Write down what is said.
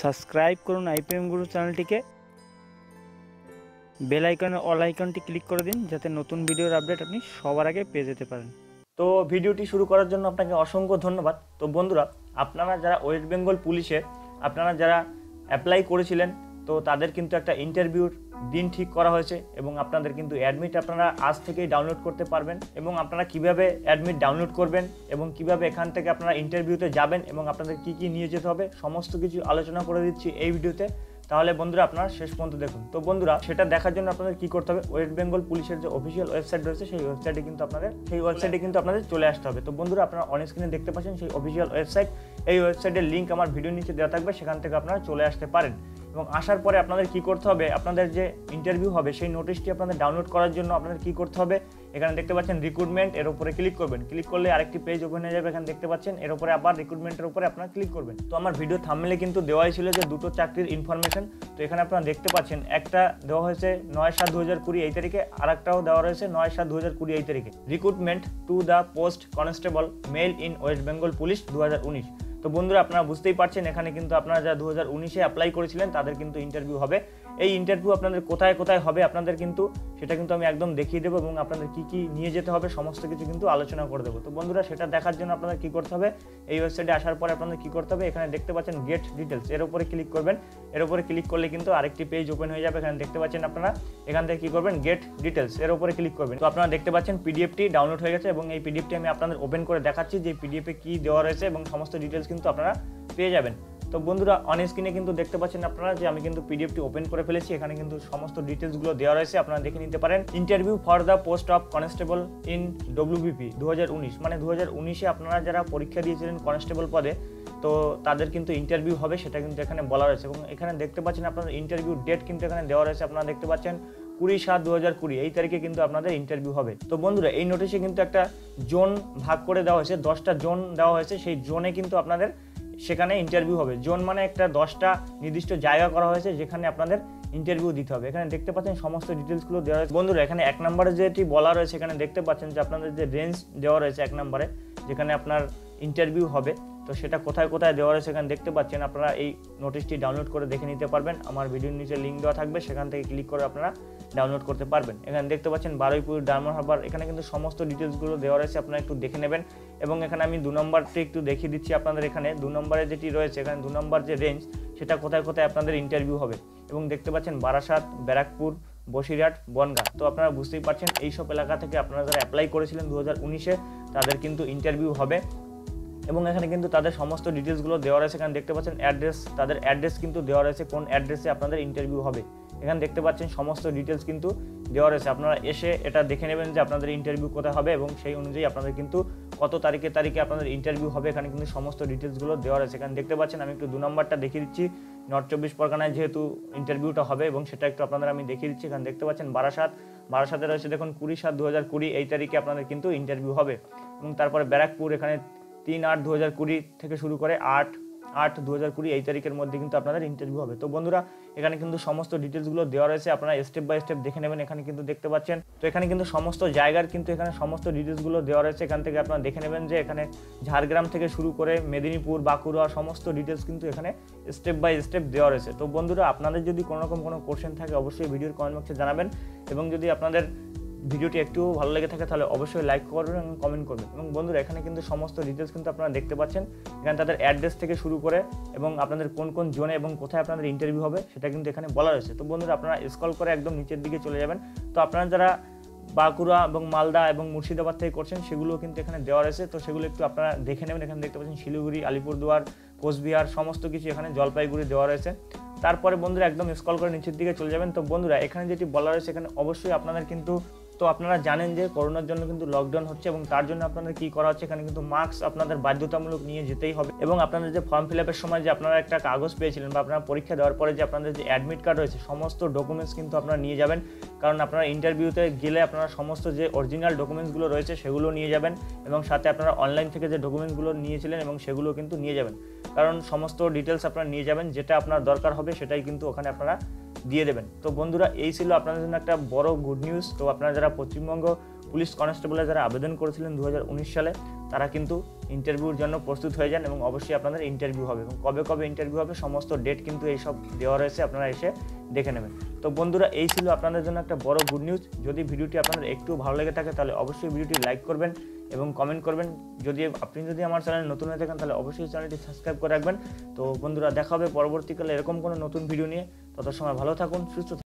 Subscribe করুন IPM গুরু চ্যানেলটিকে। Bell আইকনে, অল আইকনটি ক্লিক করে দিন, যাতে নতুন ভিডিওর আপডেট আপনি সবার আগে পেয়ে যেতে পারেন। তো ভিডিওটি শুরু করার জন্য আপনাকে অসংখ্য ধন্যবাদ। তো বন্ধুরা, আপনারা যারা ওয়েস্ট বেঙ্গল পুলিশে, আপনারা যারা অ্যাপ্লাই করেছিলেন তো তাদের কিন্তু একটা ইন্টারভিউর দিন ঠিক করা হয়েছে এবং আপনাদের কিন্তু অ্যাডমিট আপনারা আজ থেকেই ডাউনলোড করতে পারবেন এবং আপনারা কীভাবে অ্যাডমিট ডাউনলোড করবেন এবং কীভাবে এখান থেকে আপনারা ইন্টারভিউতে যাবেন এবং আপনাদের কি কি নিয়ে যেতে হবে সমস্ত কিছু আলোচনা করে দিচ্ছি এই ভিডিওতে। তাহলে বন্ধুরা আপনারা শেষ পর্যন্ত দেখুন। তো বন্ধুরা, সেটা দেখার জন্য আপনাদের কি করতে হবে? ওয়েস্ট বেঙ্গল পুলিশের যে অফিসিয়াল ওয়েবসাইট রয়েছে, সেই ওয়েবসাইটে কিন্তু আপনাদের, সেই ওয়েবসাইটে কিন্তু আপনাদের চলে আসতে হবে। তো বন্ধুরা, আপনারা অন স্ক্রিনে দেখতে পাচ্ছেন সেই অফিসিয়াল ওয়েবসাইট এই ওয়েবসাইটের লিঙ্ক আমার ভিডিও নিচে দেওয়া থাকবে, সেখান থেকে আপনারা চলে আসতে পারেন। এবং আসার পরে আপনাদের কি করতে হবে, আপনাদের যে ইন্টারভিউ হবে, সেই নোটিশটি আপনাদের ডাউনলোড করার জন্য আপনাদের কি করতে হবে, এখানে দেখতে পাচ্ছেন রিক্রুটমেন্ট এর উপরে ক্লিক করবেন। ক্লিক করলে আরেকটি পেজ ওপেন হয়ে যাবে, এখানে দেখতে পাচ্ছেন, এর উপরে আবার রিক্রুটমেন্টের উপরে আপনারা ক্লিক করবেন। তো আমার ভিডিও থামলে কিন্তু দেওয়াই ছিল যে দুটো চাকরির ইনফরমেশন তো এখানে আপনারা দেখতে পাচ্ছেন, একটা দেওয়া হয়েছে নয় সাত দু হাজার কুড়ি এই তারিখে আর একটাও দেওয়া রয়েছে নয় সাত দু হাজার কুড়ি এই তারিখে। Recruitment to the post constable male in West Bengal police দু হাজার উনিশ। তো বন্ধুরা, আপনারা বুঝতেই পারছেন, এখানে কিন্তু আপনারা যা দু হাজার উনিশে অ্যাপ্লাই করেছিলেন, তাদের কিন্তু ইন্টারভিউ হবে। এই ইন্টারভিউ আপনাদের কোথায় কোথায় হবে আপনাদের কিন্তু সেটা কিন্তু আমি একদম দেখিয়ে দেবো এবং আপনাদের কি কি নিয়ে যেতে হবে, সমস্ত কিছু কিন্তু আলোচনা করে দেবো। তো বন্ধুরা, সেটা দেখার জন্য আপনাদের কি করতে হবে, এই ওয়েবসাইটে আসার পরে আপনাদের কি করতে হবে, এখানে দেখতে পাচ্ছেন গেট ডিটেলস এর উপরে ক্লিক করবেন, এর উপরে ক্লিক করলে কিন্তু আরেকটি পেজ ওপেন হয়ে যাবে, এখানে দেখতে পাচ্ছেন আপনারা, এখান থেকে কি করবেন গেট ডিটেলস এর উপরে ক্লিক করবেন। তো আপনারা দেখতে পাচ্ছেন পিডিএফটি ডাউনলোড হয়ে গেছে এবং এই পিডিএফটি আমি আপনাদের ওপেন করে দেখাচ্ছি যে পিডিএফে কি দেওয়া রয়েছে এবং সমস্ত ডিটেলস কিন্তু আপনারা পেয়ে যাবেন। তো বন্ধুরা অন স্ক্রিনে কিন্তু দেখতে পাচ্ছেন আপনারা যে আমি কিন্তু পিডিএফটি ওপেন করে ফেলেছি। এখানে কিন্তু সমস্ত ডিটেলসগুলো দেওয়া রয়েছে, আপনারা দেখে নিতে পারেন। Interview for the post of constable in WBP দু হাজার উনিশ। মানে দু আপনারা যারা পরীক্ষা দিয়েছিলেন কনস্টেবল পদে, তো তাদের কিন্তু ইন্টারভিউ হবে, সেটা কিন্তু এখানে বলা রয়েছে। এবং এখানে দেখতে পাচ্ছেন আপনাদের ইন্টারভিউ ডেট কিন্তু এখানে দেওয়া রয়েছে, আপনারা দেখতে পাচ্ছেন কুড়ি সাত দু হাজার কুড়ি। এই তারিখে কিন্তু আপনাদের ইন্টারভিউ হবে। তো বন্ধুরা, এই নোটিশে কিন্তু একটা জোন ভাগ করে দেওয়া হয়েছে, দশটা জোন দেওয়া হয়েছে। সেই জোনে কিন্তু আপনাদের সেখানে ইন্টারভিউ হবে। জোন মানে একটা দশটা নির্দিষ্ট জায়গা করা হয়েছে যেখানে আপনাদের ইন্টারভিউ দিতে হবে। এখানে দেখতে পাচ্ছেন সমস্ত ডিটেলসগুলো দেওয়া হয়েছে। বন্ধুরা, এখানে এক নম্বরে যেটি বলা রয়েছে, এখানে দেখতে পাচ্ছেন যে আপনাদের যে রেঞ্জ দেওয়া রয়েছে এক নম্বরে, যেখানে আপনার ইন্টারভিউ হবে। তো সেটা কোথায় কোথায় দেওয়া রয়েছে এখানে দেখতে পাচ্ছেন। আপনারা এই নোটিশটি ডাউনলোড করে দেখে নিতে পারবেন। আমার ভিডিওর নিচে লিঙ্ক দেওয়া থাকবে, সেখান থেকে ক্লিক করে আপনারা ডাউনলোড করতে পারবেন। এখানে দেখতে পাচ্ছেন বারুইপুর ডায়মন্ড হারবার, এখানে কিন্তু সমস্ত ডিটেলসগুলো দেওয়া রয়েছে, আপনারা একটু দেখে নেবেন। এবং এখানে আমি দু নম্বরটি একটু দেখিয়ে দিচ্ছি আপনাদের এখানে। দু নম্বরে যেটি রয়েছে, এখানে দু নম্বর যে রেঞ্জ সেটা কোথায় কোথায় আপনাদের ইন্টারভিউ হবে। এবং দেখতে পাচ্ছেন বারাসাত, ব্যারাকপুর, বসিরহাট, বনগাঁ। তো আপনারা বুঝতেই পারছেন, এইসব এলাকা থেকে আপনারা যারা অ্যাপ্লাই করেছিলেন দু হাজার তাদের কিন্তু ইন্টারভিউ হবে। এবং এখানে কিন্তু তাদের সমস্ত ডিটেলসগুলো দেওয়া রয়েছে। এখানে দেখতে পাচ্ছেন অ্যাড্রেস, তাদের অ্যাড্রেস কিন্তু দেওয়া রয়েছে, কোন অ্যাড্রেসে আপনাদের ইন্টারভিউ হবে। এখানে দেখতে পাচ্ছেন সমস্ত ডিটেলস কিন্তু দেওয়া রয়েছে। আপনারা এসে এটা দেখে নেবেন যে আপনাদের ইন্টারভিউ কোথায় হবে এবং সেই অনুযায়ী আপনাদের কিন্তু কত তারিখে তারিখে আপনাদের ইন্টারভিউ হবে। এখানে কিন্তু সমস্ত ডিটেলসগুলো দেওয়া রয়েছে। এখানে দেখতে পাচ্ছেন আমি একটু দু নম্বরটা দেখিয়ে দিচ্ছি। নর্থ চব্বিশ পরগনায় যেহেতু ইন্টারভিউটা হবে এবং সেটা একটু আপনাদের আমি দেখিয়ে দিচ্ছি। এখানে দেখতে পাচ্ছেন বারাসাত, বারাসাতে রয়েছে দেখুন কুড়ি সাত দু হাজার কুড়ি, এই তারিখে আপনাদের কিন্তু ইন্টারভিউ হবে। এবং তারপরে ব্যারাকপুর, এখানে তিন আট দু হাজার কুড়ি থেকে শুরু করে আট আট দু হাজার কুড়ি এই তারিখের মধ্যে কিন্তু আপনাদের ইন্টারভিউ হবে। তো বন্ধুরা, এখানে কিন্তু সমস্ত ডিটেলসগুলো দেওয়া রয়েছে। আপনারা স্টেপ বাই স্টেপ দেখে নেবেন, এখানে কিন্তু দেখতে পাচ্ছেন। তো এখানে কিন্তু সমস্ত জায়গার কিন্তু এখানে সমস্ত ডিটেলসগুলো দেওয়া রয়েছে। এখান থেকে আপনারা দেখে নেবেন যে এখানে ঝাড়গ্রাম থেকে শুরু করে মেদিনীপুর, বাঁকুড়া, সমস্ত ডিটেলস কিন্তু এখানে স্টেপ বাই স্টেপ দেওয়া রয়েছে। তো বন্ধুরা, আপনাদের যদি কোনো রকম কোনো কোশ্চেন থাকে, অবশ্যই ভিডিওর কমেন্ট বক্সে জানাবেন। এবং যদি আপনাদের ভিডিওটি একটু ভালো লেগে থাকে, তাহলে অবশ্যই লাইক করবেন এবং কমেন্ট করবেন। এবং বন্ধুরা, এখানে কিন্তু সমস্ত ডিটেলস কিন্তু আপনারা দেখতে পাচ্ছেন। এখানে তাদের অ্যাড্রেস থেকে শুরু করে এবং আপনাদের কোন কোন জোনে এবং কোথায় আপনাদের ইন্টারভিউ হবে, সেটা কিন্তু এখানে বলা রয়েছে। তো বন্ধুরা, আপনারা স্কল করে একদম নিচের দিকে চলে যাবেন। তো আপনারা যারা বাঁকুড়া এবং মালদা এবং মুর্শিদাবাদ থেকে করছেন, সেগুলো কিন্তু এখানে দেওয়া রয়েছে। তো সেগুলো একটু আপনারা দেখে নেবেন। এখানে দেখতে পাচ্ছেন শিলিগুড়ি, আলিপুরদুয়ার, কোচবিহার, সমস্ত কিছু এখানে জলপাইগুড়ি দেওয়া রয়েছে। তারপরে বন্ধুরা, একদম স্কল করে নিচের দিকে চলে যাবেন। তো বন্ধুরা, এখানে যেটি বলা রয়েছে, এখানে অবশ্যই আপনাদের কিন্তু তো আপনারা জানেন যে করোনার জন্য কিন্তু লকডাউন হচ্ছে এবং তার জন্য আপনাদের কি করা হচ্ছে? এখানে কিন্তু মাস্ক আপনাদের বাধ্যতামূলক নিয়ে যেতেই হবে এবং আপনাদের যে ফর্ম ফিল আপের সময় যে আপনারা একটা কাগজ পেয়েছিলেন বা আপনারা পরীক্ষা দেওয়ার পরে যে আপনাদের যে অ্যাডমিট কার্ড রয়েছে, সমস্ত ডকুমেন্টস কিন্তু আপনারা নিয়ে যাবেন। কারণ আপনারা ইন্টারভিউতে গেলে আপনারা সমস্ত যে অরিজিনাল ডকুমেন্টসগুলো রয়েছে সেগুলো নিয়ে যাবেন এবং সাথে আপনারা অনলাইন থেকে যে ডকুমেন্টসগুলো নিয়েছিলেন এবং সেগুলো কিন্তু নিয়ে যাবেন। কারণ সমস্ত ডিটেলস আপনারা নিয়ে যাবেন, যেটা আপনার দরকার হবে সেটাই কিন্তু ওখানে আপনারা দিয়ে দেবেন। তো বন্ধুরা, এই ছিল আপনাদের জন্য একটা বড় গুড নিউজ তো আপনারা যারা পশ্চিমবঙ্গ পুলিশ কনস্টেবলে যারা আবেদন করেছিলেন দু হাজার উনিশ সালে, তারা কিন্তু ইন্টারভিউর জন্য প্রস্তুত হয়ে যান এবং অবশ্যই আপনাদের ইন্টারভিউ হবে এবং কবে কবে ইন্টারভিউ হবে, সমস্ত ডেট কিন্তু এইসব দেওয়া রয়েছে, আপনারা এসে দেখে নেবেন। তো বন্ধুরা, এই ছিল আপনাদের জন্য একটা বড় গুড নিউজ যদি ভিডিওটি আপনাদের একটু ভালো লেগে থাকে, তাহলে অবশ্যই ভিডিওটি লাইক করবেন এবং কমেন্ট করবেন। যদি আপনি যদি আমার চ্যানেল নতুন হয়ে থাকেন, তাহলে অবশ্যই চ্যানেলটি সাবস্ক্রাইব করে রাখবেন। তো বন্ধুরা, দেখা হবে পরবর্তীকালে এরকম কোনো নতুন ভিডিও নিয়ে। তত সময় ভালো থাকুন, সুস্থ